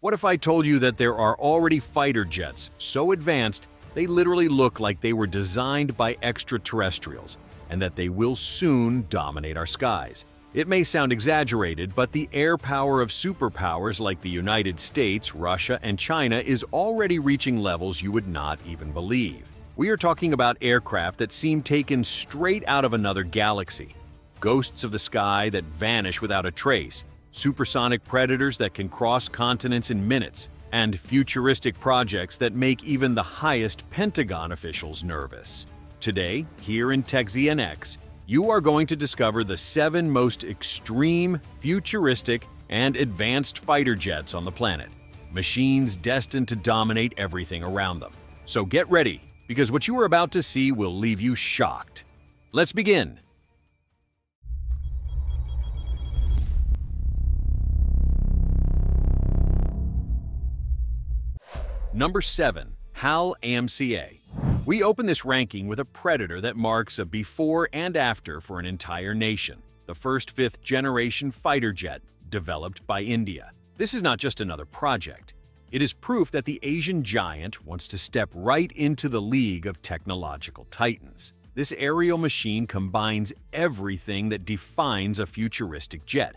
What if I told you that there are already fighter jets so advanced they literally look like they were designed by extraterrestrials and that they will soon dominate our skies? It may sound exaggerated, but the air power of superpowers like the United States, Russia, and China is already reaching levels you would not even believe. We are talking about aircraft that seem taken straight out of another galaxy, ghosts of the sky that vanish without a trace, supersonic predators that can cross continents in minutes, and futuristic projects that make even the highest Pentagon officials nervous. Today, here in TechZNX, you are going to discover the seven most extreme, futuristic, and advanced fighter jets on the planet. Machines destined to dominate everything around them. So get ready, because what you are about to see will leave you shocked. Let's begin. Number 7. HAL AMCA we open this ranking with a predator that marks a before and after for an entire nation, the first fifth-generation fighter jet developed by India. This is not just another project. It is proof that the Asian giant wants to step right into the league of technological titans. This aerial machine combines everything that defines a futuristic jet.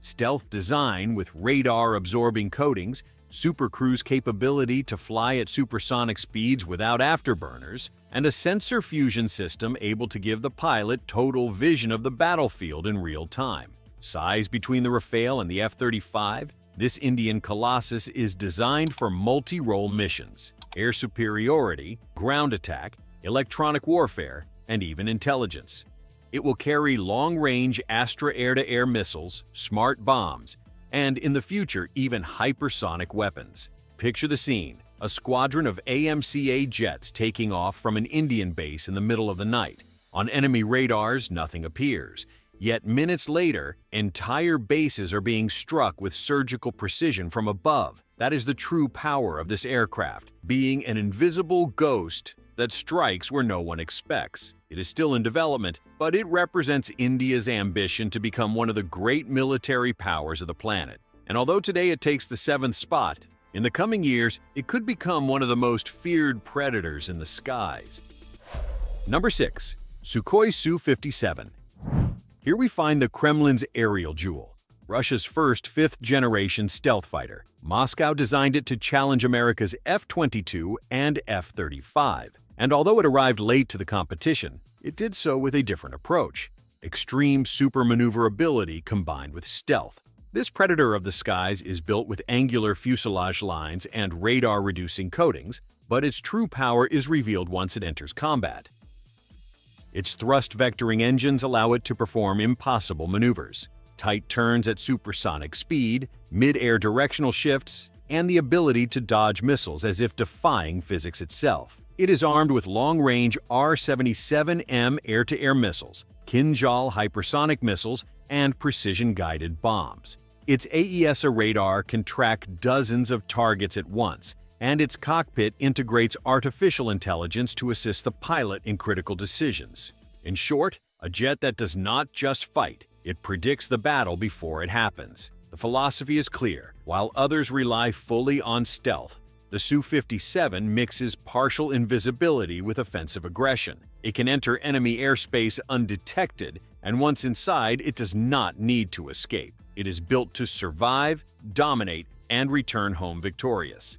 Stealth design with radar-absorbing coatings super cruise capability to fly at supersonic speeds without afterburners, and a sensor fusion system able to give the pilot total vision of the battlefield in real time. Size between the Rafale and the F-35, this Indian Colossus is designed for multi-role missions, air superiority, ground attack, electronic warfare, and even intelligence. It will carry long-range Astra air-to-air -air missiles, smart bombs, and in the future even hypersonic weapons. Picture the scene, a squadron of AMCA jets taking off from an Indian base in the middle of the night. On enemy radars, nothing appears. Yet minutes later, entire bases are being struck with surgical precision from above. That is the true power of this aircraft, being an invisible ghost that strikes where no one expects. It is still in development, but it represents India's ambition to become one of the great military powers of the planet. And although today it takes the seventh spot, in the coming years, it could become one of the most feared predators in the skies. Number 6. Sukhoi Su-57 Here we find the Kremlin's aerial jewel, Russia's first fifth-generation stealth fighter. Moscow designed it to challenge America's F-22 and F-35. And although it arrived late to the competition, it did so with a different approach. Extreme super maneuverability combined with stealth. This predator of the skies is built with angular fuselage lines and radar-reducing coatings, but its true power is revealed once it enters combat. Its thrust vectoring engines allow it to perform impossible maneuvers, tight turns at supersonic speed, mid-air directional shifts, and the ability to dodge missiles as if defying physics itself. It is armed with long-range R-77M air-to-air missiles, Kinzhal hypersonic missiles, and precision-guided bombs. Its AESA radar can track dozens of targets at once, and its cockpit integrates artificial intelligence to assist the pilot in critical decisions. In short, a jet that does not just fight, it predicts the battle before it happens. The philosophy is clear. While others rely fully on stealth, the Su-57 mixes partial invisibility with offensive aggression. It can enter enemy airspace undetected, and once inside, it does not need to escape. It is built to survive, dominate, and return home victorious.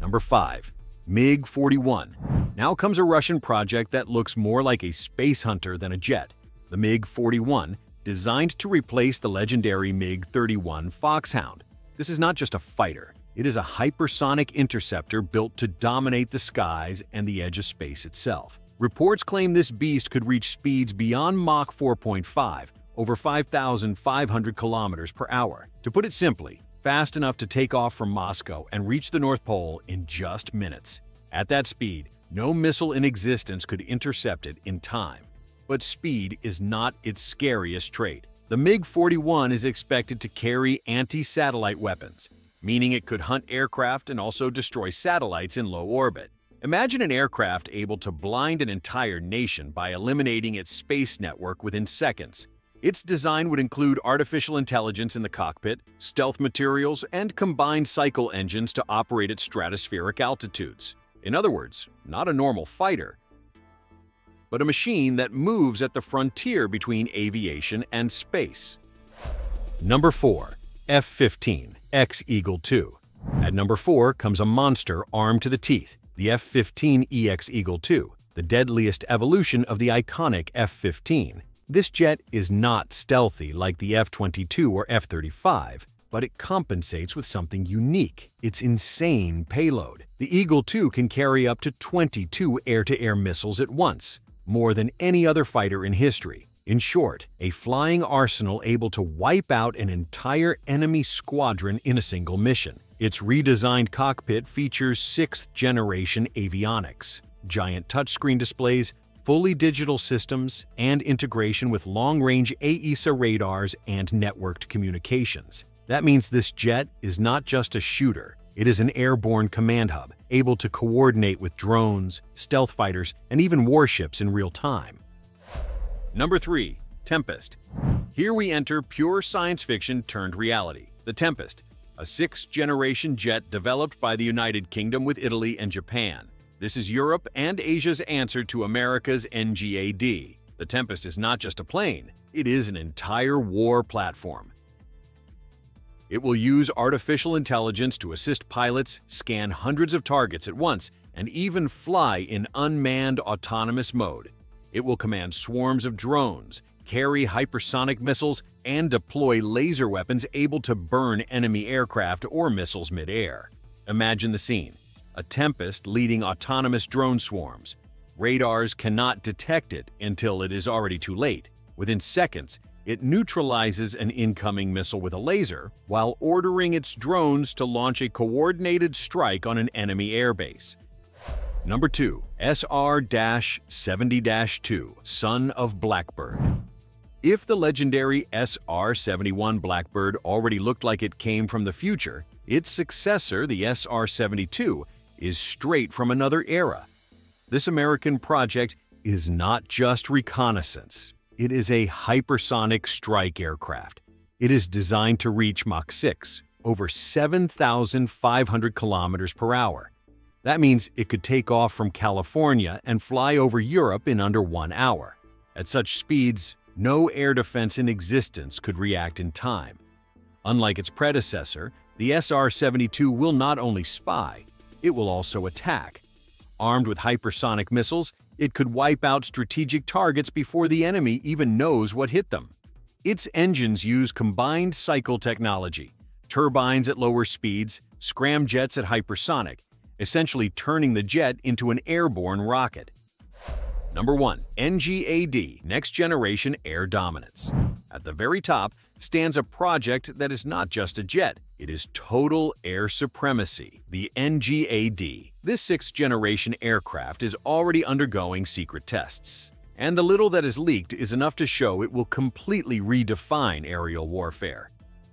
Number 5. MiG-41 Now comes a Russian project that looks more like a space hunter than a jet. The MiG-41, designed to replace the legendary MiG-31 Foxhound. This is not just a fighter, it is a hypersonic interceptor built to dominate the skies and the edge of space itself. Reports claim this beast could reach speeds beyond Mach 4.5, over 5,500 kilometers per hour. To put it simply, fast enough to take off from Moscow and reach the North Pole in just minutes. At that speed, no missile in existence could intercept it in time. But speed is not its scariest trait. The MiG-41 is expected to carry anti-satellite weapons, meaning it could hunt aircraft and also destroy satellites in low orbit. Imagine an aircraft able to blind an entire nation by eliminating its space network within seconds. Its design would include artificial intelligence in the cockpit, stealth materials, and combined cycle engines to operate at stratospheric altitudes. In other words, not a normal fighter, but a machine that moves at the frontier between aviation and space. Number 4. F-15 X-Eagle II At number 4 comes a monster armed to the teeth, the F-15EX Eagle II, the deadliest evolution of the iconic F-15. This jet is not stealthy like the F-22 or F-35, but it compensates with something unique, its insane payload. The Eagle II can carry up to 22 air-to-air -air missiles at once, more than any other fighter in history. In short, a flying arsenal able to wipe out an entire enemy squadron in a single mission. Its redesigned cockpit features sixth-generation avionics, giant touchscreen displays, fully digital systems, and integration with long-range AESA radars and networked communications. That means this jet is not just a shooter, it is an airborne command hub, able to coordinate with drones, stealth fighters, and even warships in real time. Number 3. Tempest Here we enter pure science fiction turned reality. The Tempest, a sixth-generation jet developed by the United Kingdom with Italy and Japan. This is Europe and Asia's answer to America's NGAD. The Tempest is not just a plane, it is an entire war platform. It will use artificial intelligence to assist pilots scan hundreds of targets at once and even fly in unmanned autonomous mode. It will command swarms of drones, carry hypersonic missiles, and deploy laser weapons able to burn enemy aircraft or missiles mid-air. Imagine the scene a tempest leading autonomous drone swarms. Radars cannot detect it until it is already too late. Within seconds, it neutralizes an incoming missile with a laser while ordering its drones to launch a coordinated strike on an enemy airbase. Number 2. SR-70-2 Son of Blackbird If the legendary SR-71 Blackbird already looked like it came from the future, its successor, the SR-72, is straight from another era. This American project is not just reconnaissance. It is a hypersonic strike aircraft. It is designed to reach Mach 6, over 7,500 kilometers per hour. That means it could take off from California and fly over Europe in under one hour. At such speeds, no air defense in existence could react in time. Unlike its predecessor, the SR-72 will not only spy, it will also attack. Armed with hypersonic missiles, it could wipe out strategic targets before the enemy even knows what hit them. Its engines use combined cycle technology, turbines at lower speeds, scramjets at hypersonic, essentially turning the jet into an airborne rocket. Number 1. NGAD Next Generation Air Dominance At the very top stands a project that is not just a jet, it is Total Air Supremacy, the NGAD. This sixth-generation aircraft is already undergoing secret tests. And the little that is leaked is enough to show it will completely redefine aerial warfare.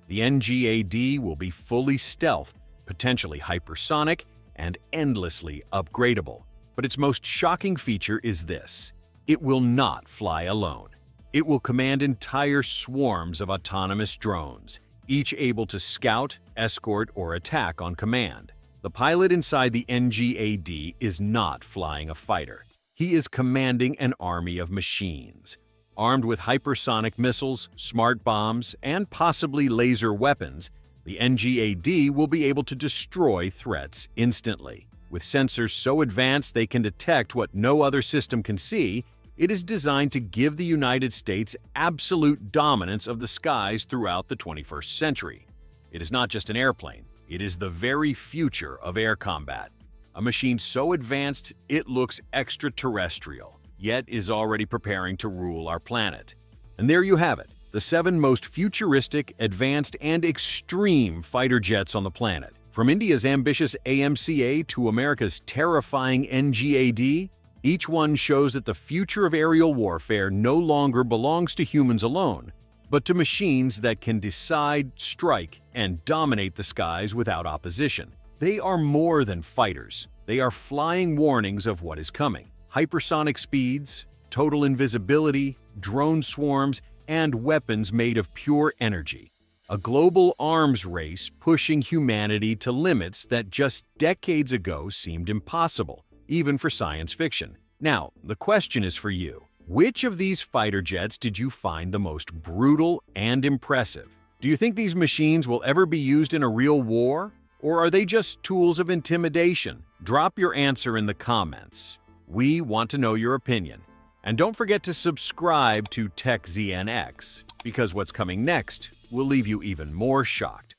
The NGAD will be fully stealth, potentially hypersonic, and endlessly upgradable. But its most shocking feature is this. It will not fly alone. It will command entire swarms of autonomous drones, each able to scout, escort, or attack on command. The pilot inside the NGAD is not flying a fighter. He is commanding an army of machines. Armed with hypersonic missiles, smart bombs, and possibly laser weapons, the NGAD will be able to destroy threats instantly. With sensors so advanced they can detect what no other system can see, it is designed to give the United States absolute dominance of the skies throughout the 21st century. It is not just an airplane, it is the very future of air combat. A machine so advanced it looks extraterrestrial, yet is already preparing to rule our planet. And there you have it, the seven most futuristic, advanced, and extreme fighter jets on the planet. From India's ambitious AMCA to America's terrifying NGAD, each one shows that the future of aerial warfare no longer belongs to humans alone, but to machines that can decide, strike, and dominate the skies without opposition. They are more than fighters. They are flying warnings of what is coming. Hypersonic speeds, total invisibility, drone swarms, and weapons made of pure energy. A global arms race pushing humanity to limits that just decades ago seemed impossible, even for science fiction. Now, the question is for you. Which of these fighter jets did you find the most brutal and impressive? Do you think these machines will ever be used in a real war? Or are they just tools of intimidation? Drop your answer in the comments. We want to know your opinion. And don't forget to subscribe to TechZNX, because what's coming next will leave you even more shocked.